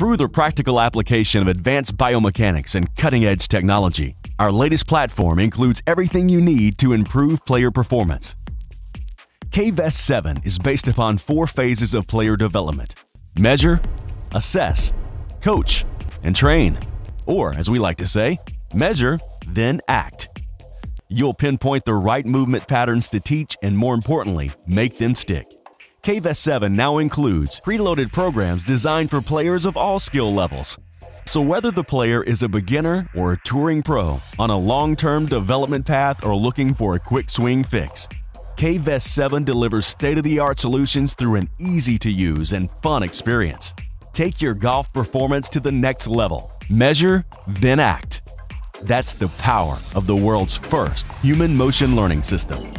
Through the practical application of advanced biomechanics and cutting-edge technology, our latest platform includes everything you need to improve player performance. KVest 7 is based upon four phases of player development measure, assess, coach, and train. Or, as we like to say, measure, then act. You'll pinpoint the right movement patterns to teach and, more importantly, make them stick. KVest 7 now includes preloaded programs designed for players of all skill levels. So whether the player is a beginner or a touring pro, on a long-term development path or looking for a quick swing fix, KVest 7 delivers state-of-the-art solutions through an easy-to-use and fun experience. Take your golf performance to the next level. Measure, then act. That's the power of the world's first human motion learning system.